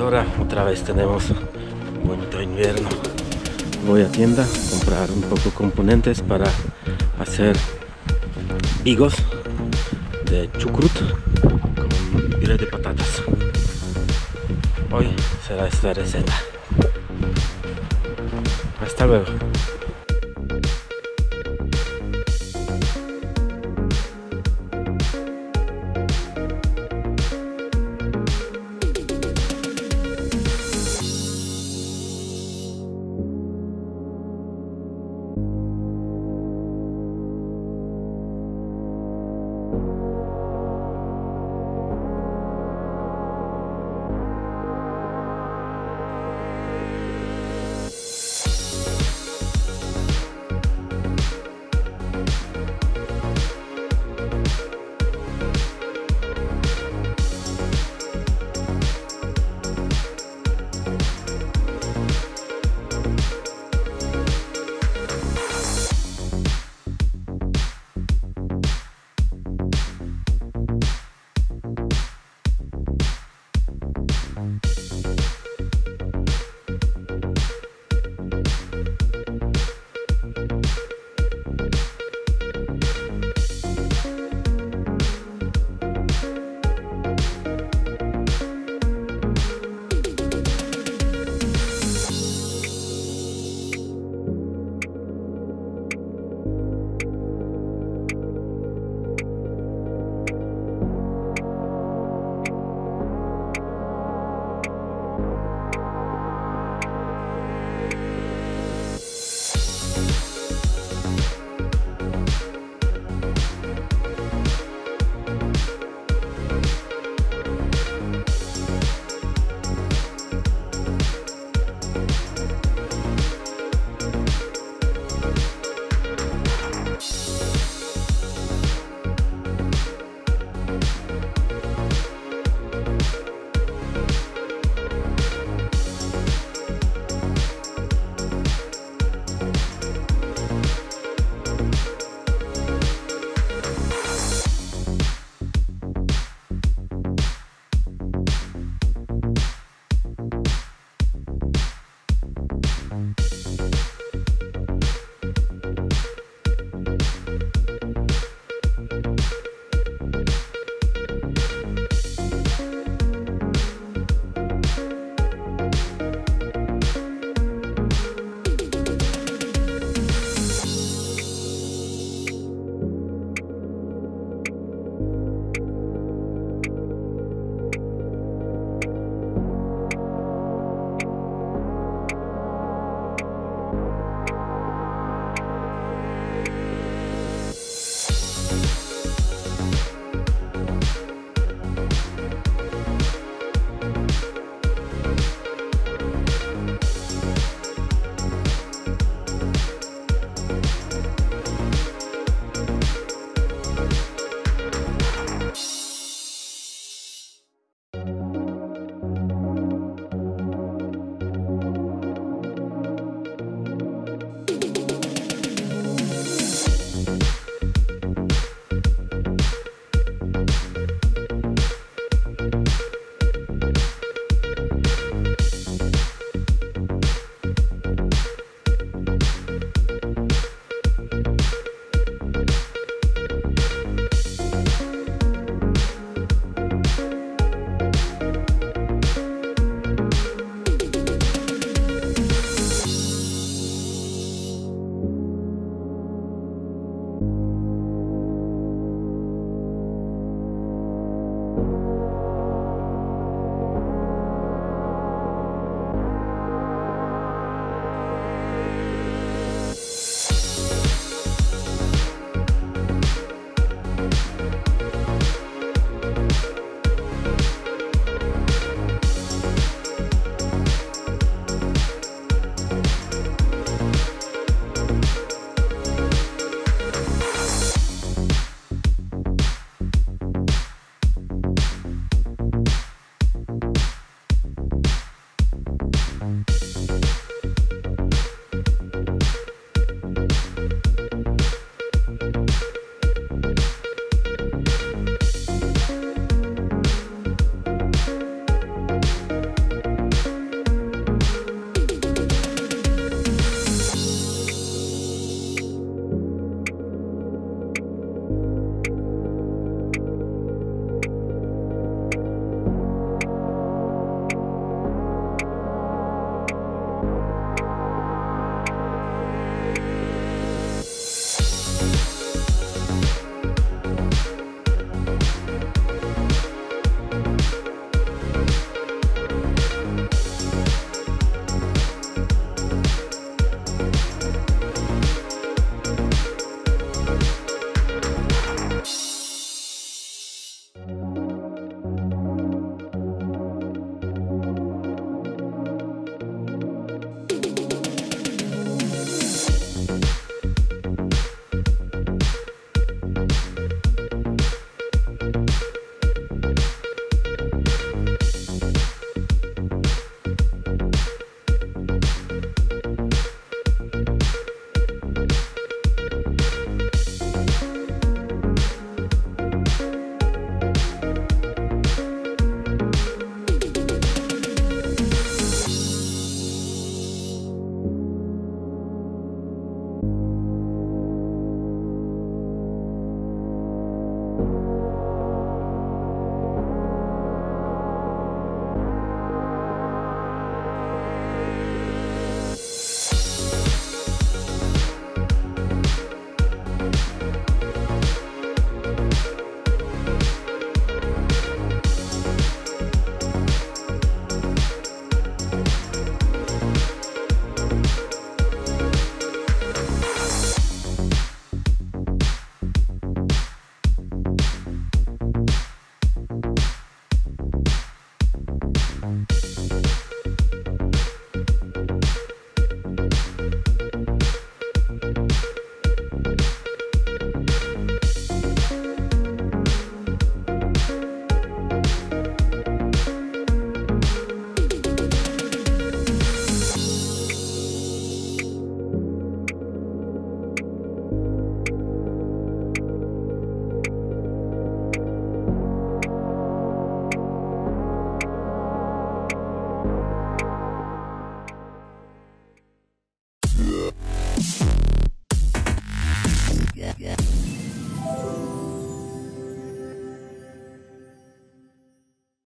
Ahora otra vez tenemos bonito invierno. Voy a tienda a comprar un poco componentes para hacer higos de chucrut con puré de patatas. Hoy será esta receta. Hasta luego. Bye.